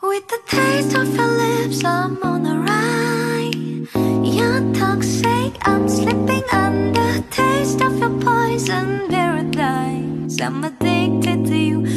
With the taste of your lips, I'm on a ride. You're toxic, I'm slipping under. Taste of your poison paradise. I'm addicted to you.